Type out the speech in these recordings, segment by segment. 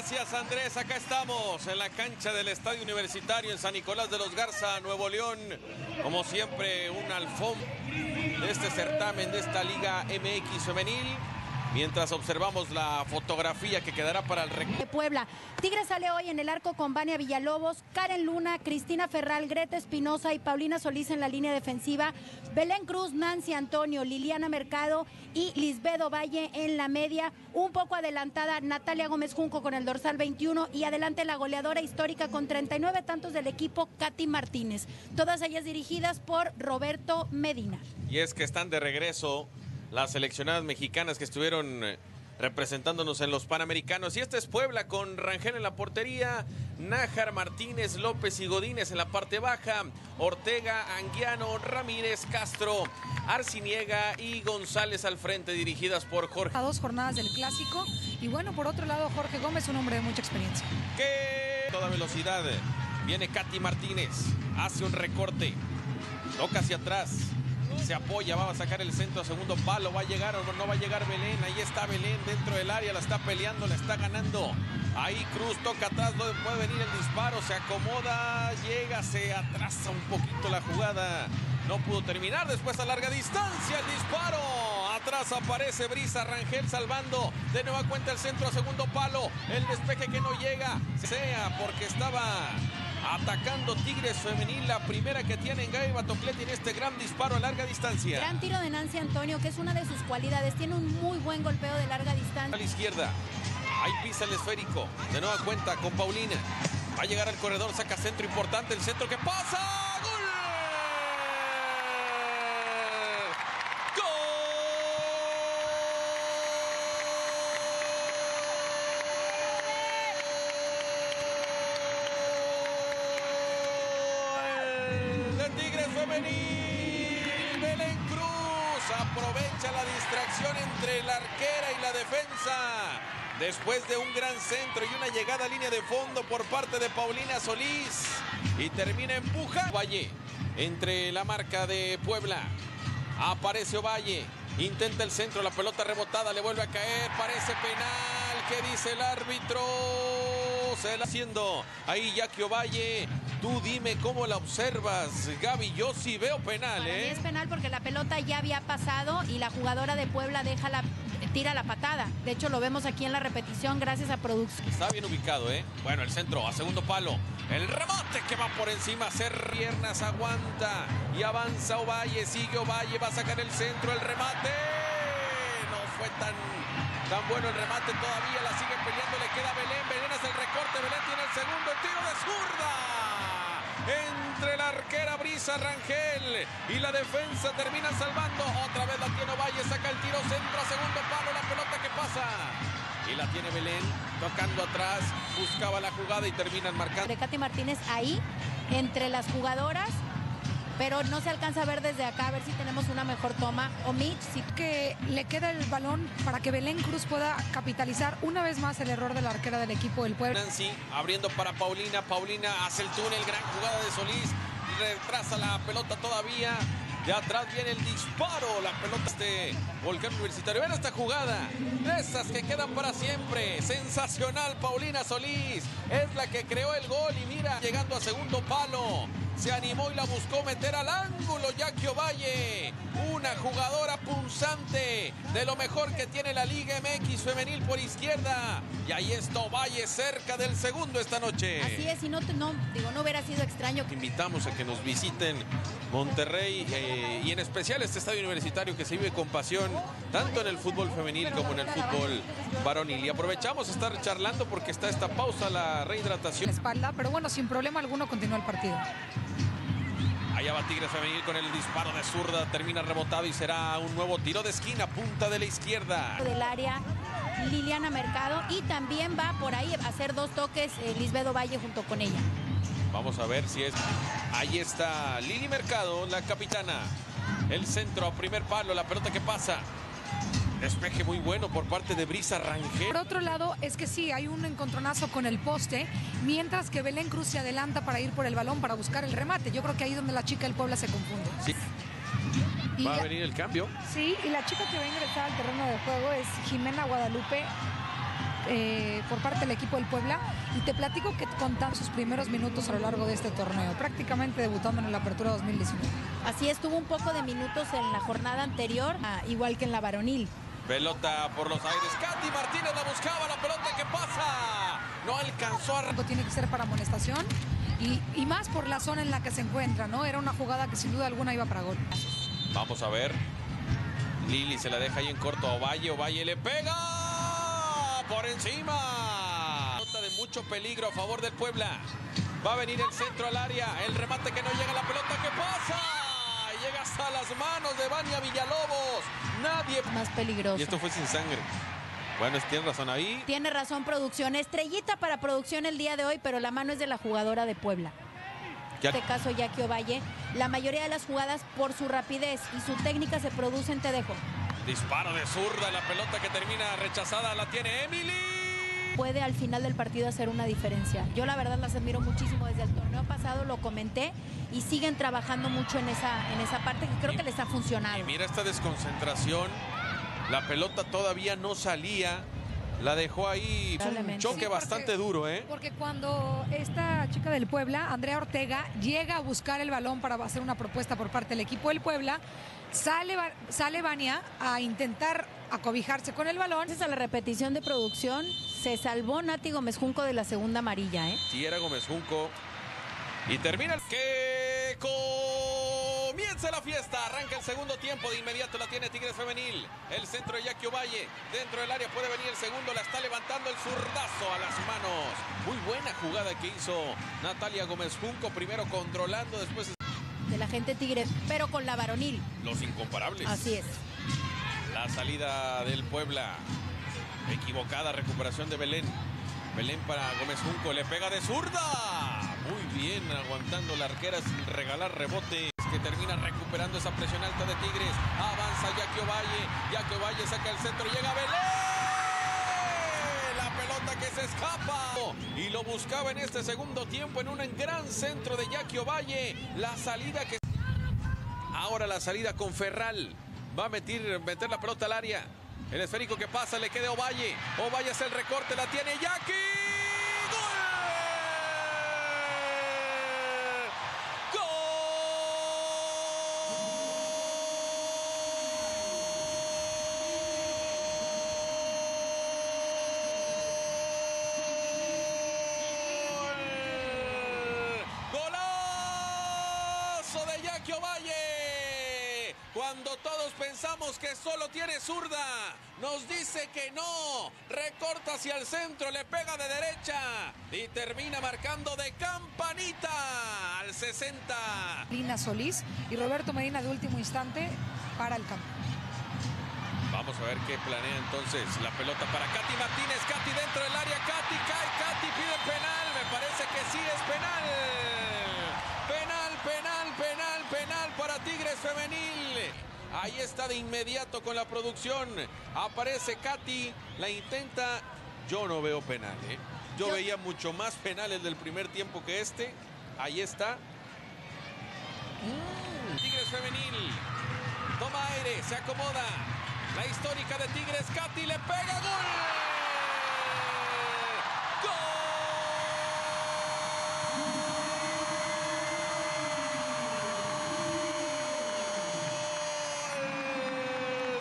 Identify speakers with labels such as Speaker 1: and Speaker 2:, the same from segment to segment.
Speaker 1: Andrés, acá estamos en la cancha del Estadio Universitario en San Nicolás de los Garza, Nuevo León. Como siempre, un alfón de este certamen, de esta Liga MX femenil mientras observamos la fotografía que quedará para el
Speaker 2: de Puebla. Tigre sale hoy en el arco con Vania Villalobos, Karen Luna, Cristina Ferral, Greta Espinosa y Paulina Solís en la línea defensiva, Belén Cruz, Nancy Antonio, Liliana Mercado y Lisbedo Valle en la media, un poco adelantada Natalia Gómez Junco con el dorsal 21 y adelante la goleadora histórica con 39 tantos del equipo Katy Martínez, todas ellas dirigidas por Roberto Medina.
Speaker 1: Y es que están de regreso las seleccionadas mexicanas que estuvieron eh, representándonos en los Panamericanos. Y esta es Puebla con Rangel en la portería, Nájar, Martínez, López y Godínez en la parte baja, Ortega, Anguiano, Ramírez, Castro, Arciniega y González al frente, dirigidas por Jorge.
Speaker 3: A dos jornadas del clásico. Y bueno, por otro lado, Jorge Gómez, un hombre de mucha experiencia.
Speaker 1: Que toda velocidad. Viene Katy Martínez, hace un recorte, toca hacia atrás, se apoya, va a sacar el centro a segundo palo, va a llegar o no va a llegar Belén, ahí está Belén dentro del área, la está peleando, la está ganando. Ahí Cruz toca atrás, puede venir el disparo, se acomoda, llega, se atrasa un poquito la jugada. No pudo terminar, después a larga distancia el disparo. Atrás aparece Brisa Rangel salvando. De nueva cuenta el centro a segundo palo. El despeje que no llega. Sea porque estaba Atacando Tigres Femenil, la primera que tiene en Gaby en este gran disparo a larga distancia.
Speaker 2: Gran tiro de Nancy Antonio, que es una de sus cualidades. Tiene un muy buen golpeo de larga distancia.
Speaker 1: A la izquierda. Ahí pisa el esférico. De nueva cuenta con Paulina. Va a llegar al corredor, saca centro importante. El centro que pasa. Belén Cruz aprovecha la distracción entre la arquera y la defensa. Después de un gran centro y una llegada a línea de fondo por parte de Paulina Solís. Y termina empujando. Valle entre la marca de Puebla. Aparece Ovalle. Intenta el centro, la pelota rebotada, le vuelve a caer. Parece penal. ¿Qué dice el árbitro? Se la haciendo ahí Jackie Ovalle Tú dime cómo la observas, Gaby. Yo sí veo penal, ¿eh?
Speaker 2: es penal porque la pelota ya había pasado y la jugadora de Puebla deja la tira la patada. De hecho, lo vemos aquí en la repetición gracias a producción.
Speaker 1: Está bien ubicado, ¿eh? Bueno, el centro a segundo palo. El remate que va por encima, hacer piernas, aguanta y avanza Ovalle, sigue Ovalle, va a sacar el centro, el remate. No fue tan, tan bueno el remate todavía, la sigue peleando, le queda Belén, Belén hace el recorte, Belén tiene el segundo, tiro de zurda entre la arquera Brisa Rangel y la defensa termina salvando. Otra vez la tiene Valle, saca el tiro, centro, segundo palo, la pelota que pasa. Y la tiene Belén tocando atrás, buscaba la jugada y terminan marcando.
Speaker 2: De Katy Martínez ahí, entre las jugadoras, pero no se alcanza a ver desde acá, a ver si tenemos una mejor toma. O Mitch, sí.
Speaker 3: Que le queda el balón para que Belén Cruz pueda capitalizar una vez más el error de la arquera del equipo del pueblo.
Speaker 1: Nancy abriendo para Paulina, Paulina hace el túnel, gran jugada de Solís, retrasa la pelota todavía. De atrás viene el disparo, la pelota este volcán universitario. Ven esta jugada, de esas que quedan para siempre. Sensacional, Paulina Solís. Es la que creó el gol y mira, llegando a segundo palo se animó y la buscó meter al ángulo Jackie Valle, una jugadora punzante de lo mejor que tiene la Liga MX femenil por izquierda. Y ahí está Valle cerca del segundo esta noche.
Speaker 2: Así es, y no, no, digo, no hubiera sido extraño.
Speaker 1: Te invitamos a que nos visiten Monterrey eh, y en especial este estadio universitario que se vive con pasión, tanto en el fútbol femenil como en el fútbol varonil. Y aprovechamos a estar charlando porque está esta pausa, la rehidratación.
Speaker 3: espalda, pero bueno, sin problema alguno continúa el partido.
Speaker 1: Allá va Tigre Femenil con el disparo de zurda. Termina rebotado y será un nuevo tiro de esquina, punta de la izquierda.
Speaker 2: Del área Liliana Mercado y también va por ahí a hacer dos toques eh, Lisbedo Valle junto con ella.
Speaker 1: Vamos a ver si es. Ahí está Lili Mercado, la capitana. El centro a primer palo, la pelota que pasa. Despeje muy bueno por parte de Brisa Rangel.
Speaker 3: Por otro lado, es que sí, hay un encontronazo con el poste, mientras que Belén Cruz se adelanta para ir por el balón para buscar el remate. Yo creo que ahí es donde la chica del Puebla se confunde.
Speaker 1: Sí. va a venir el cambio.
Speaker 3: Sí, y la chica que va a ingresar al terreno de juego es Jimena Guadalupe eh, por parte del equipo del Puebla y te platico que contan sus primeros minutos a lo largo de este torneo, prácticamente debutando en la apertura 2019.
Speaker 2: Así estuvo un poco de minutos en la jornada anterior, ah, igual que en la varonil.
Speaker 1: Pelota por los aires. Katy Martínez la buscaba, la pelota que pasa. No alcanzó a...
Speaker 3: Tiene que ser para amonestación y, y más por la zona en la que se encuentra, ¿no? Era una jugada que sin duda alguna iba para gol.
Speaker 1: Vamos a ver. Lili se la deja ahí en corto a Ovalle. Ovalle le pega por encima. Nota de mucho peligro a favor del Puebla. Va a venir el centro al área. El remate que no llega la pelota que pasa. Llega hasta las manos de Vania Villalobos. Nadie.
Speaker 2: Más peligroso.
Speaker 1: Y esto fue sin sangre. Bueno, tiene razón ahí.
Speaker 2: Tiene razón producción. Estrellita para producción el día de hoy, pero la mano es de la jugadora de Puebla. En este caso, Jackie Ovalle. La mayoría de las jugadas por su rapidez y su técnica se producen, te dejo.
Speaker 1: Disparo de zurda, la pelota que termina rechazada la tiene Emily.
Speaker 2: Puede al final del partido hacer una diferencia. Yo la verdad las admiro muchísimo desde el torneo pasado, lo comenté y siguen trabajando mucho en esa, en esa parte que creo
Speaker 1: Y-
Speaker 2: que les ha funcionado.
Speaker 1: Y mira esta desconcentración. La pelota todavía no salía. La dejó ahí. Un choque
Speaker 3: Sí, porque-
Speaker 1: bastante duro, ¿eh?
Speaker 3: Porque cuando esta chica del Puebla, Andrea Ortega, llega a buscar el balón para hacer una propuesta por parte del equipo del Puebla, sale, sale Vania a intentar acobijarse con el balón.
Speaker 2: Gracias a la repetición de producción, se salvó Nati Gómez Junco de la segunda amarilla, ¿eh?
Speaker 1: Tierra Gómez Junco. Y termina el que comienza la fiesta. Arranca el segundo tiempo. De inmediato la tiene Tigres Femenil. El centro de Jackie Ovalle. Dentro del área puede venir el segundo. La está levantando el zurdazo a las manos. Muy buena jugada que hizo Natalia Gómez Junco. Primero controlando, después
Speaker 2: De la gente Tigre, pero con la varonil.
Speaker 1: los incomparables.
Speaker 2: Así es.
Speaker 1: La salida del Puebla. Equivocada recuperación de Belén. Belén para Gómez Junco. Le pega de zurda. Muy bien, aguantando la arquera sin regalar rebote. Que termina recuperando esa presión alta de Tigres. Avanza Jackie Ovalle. Jackie Ovalle saca el centro. Llega Belén. La pelota que se escapa. Y lo buscaba en este segundo tiempo en un gran centro de Jackie Ovalle. La salida que Ahora la salida con Ferral. Va a meter, meter la pelota al área. El esférico que pasa le queda Ovalle. Ovalle hace el recorte, la tiene Jackie. ¡Gol! ¡Gol! ¡Golazo de Jackie Ovalle! Cuando todos pensamos que solo tiene zurda, nos dice que no. Recorta hacia el centro, le pega de derecha y termina marcando de campanita al 60.
Speaker 3: Lina Solís y Roberto Medina de último instante para el campo.
Speaker 1: Vamos a ver qué planea entonces la pelota para Katy Martínez. Katy dentro del área. Katy cae. Katy pide penal. Me parece que sí es penal. Ahí está de inmediato con la producción. Aparece Katy. La intenta. Yo no veo penal. ¿eh? Yo,
Speaker 2: Yo-
Speaker 1: veía mucho más penales del primer tiempo que este. Ahí está. Tigres Femenil. Toma aire, se acomoda. La histórica de Tigres, Katy le pega. ¡Gol!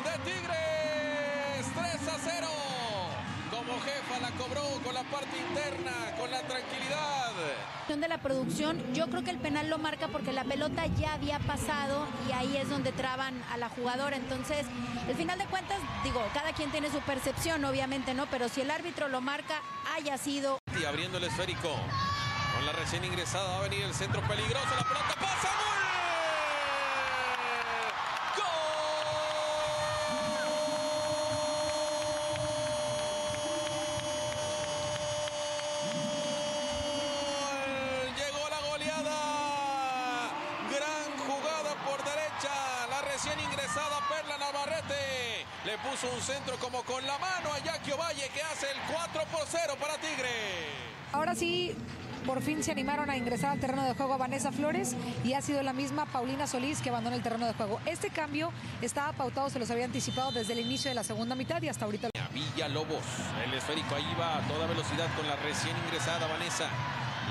Speaker 1: De Tigres, 3 a 0. Como jefa la cobró con la parte interna, con la tranquilidad.
Speaker 2: De la producción, yo creo que el penal lo marca porque la pelota ya había pasado y ahí es donde traban a la jugadora. Entonces, al final de cuentas, digo, cada quien tiene su percepción, obviamente, ¿no? Pero si el árbitro lo marca, haya sido
Speaker 1: Y abriendo el esférico. Con la recién ingresada va a venir el centro peligroso. La pelota pasa. ¡Gol! ¡Gol! Llegó la goleada. Gran jugada por derecha. La recién ingresada Perla Navarrete. Le puso un centro como con la mano a Jackie Ovalle que hace el 4 por 0 para Tigre.
Speaker 3: Ahora sí, por fin se animaron a ingresar al terreno de juego a Vanessa Flores y ha sido la misma Paulina Solís que abandona el terreno de juego. Este cambio estaba pautado, se los había anticipado desde el inicio de la segunda mitad y hasta ahorita.
Speaker 1: Villalobos. El esférico ahí va a toda velocidad con la recién ingresada Vanessa.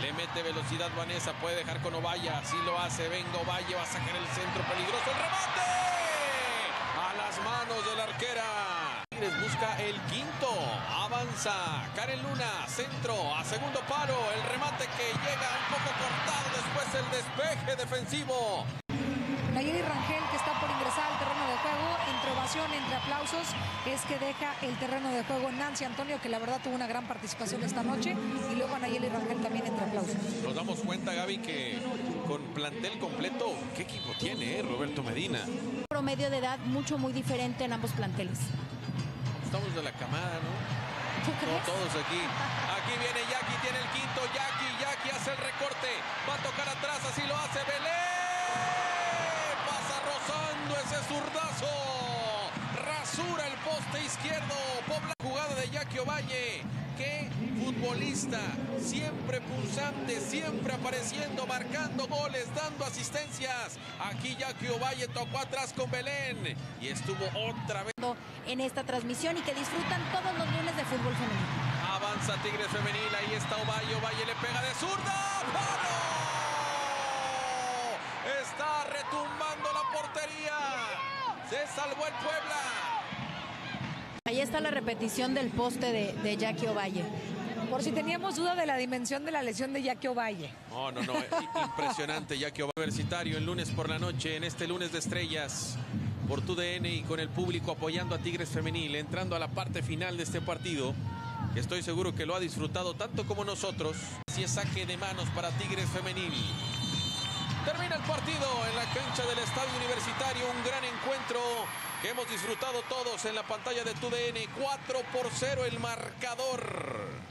Speaker 1: Le mete velocidad Vanessa, puede dejar con Ovalla, así lo hace, venga Ovalle, va a sacar el centro peligroso, el remate manos de la arquera. Tigres busca el quinto, avanza, Karen Luna, centro, a segundo palo, el remate que llega un poco cortado, después el despeje defensivo.
Speaker 3: Nayeli Rangel, que está por ingresar al terreno de juego, entre aplausos, es que deja el terreno de juego Nancy Antonio, que la verdad tuvo una gran participación esta noche, y luego a Nayeli Rangel también entre aplausos.
Speaker 1: Nos damos cuenta, Gaby, que con plantel completo, ¿qué equipo tiene eh, Roberto Medina?
Speaker 2: Promedio de edad mucho, muy diferente en ambos planteles.
Speaker 1: Estamos de la camada, ¿no?
Speaker 2: ¿Tú
Speaker 1: No, todos aquí. Aquí viene Jackie, tiene el quinto. Jackie, Jackie hace el recorte. Va a tocar atrás, así lo hace Belén. Pasa rozando ese zurdazo. Rasura el poste izquierdo. Pobla jugada de Jackie Ovalle. Qué futbolista. Siempre pulsante, siempre apareciendo, marcando goles, dando asistencias. Aquí Jackie Ovalle tocó atrás con Belén. Y estuvo otra vez.
Speaker 2: En esta transmisión y que disfrutan todos los lunes de fútbol femenino.
Speaker 1: Avanza Tigres Femenil, ahí está Ovalle, Ovalle le pega de zurda. ¡Palo! Está retumbando la portería. Se salvó el Puebla.
Speaker 2: Está la repetición del poste de, de Jackie Ovalle.
Speaker 3: Por si teníamos duda de la dimensión de la lesión de Jackie Ovalle.
Speaker 1: No, no, no, impresionante ya que Universitario el lunes por la noche, en este lunes de estrellas, por tu DN y con el público apoyando a Tigres Femenil, entrando a la parte final de este partido, que estoy seguro que lo ha disfrutado tanto como nosotros. Si es saque de manos para Tigres Femenil. Termina el partido en la cancha del Estadio Universitario, un gran encuentro que hemos disfrutado todos en la pantalla de tu DN, 4 por 0 el marcador.